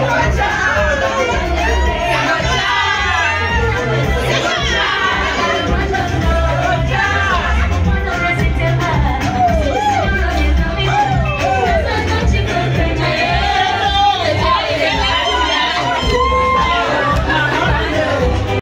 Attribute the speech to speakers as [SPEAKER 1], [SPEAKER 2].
[SPEAKER 1] know.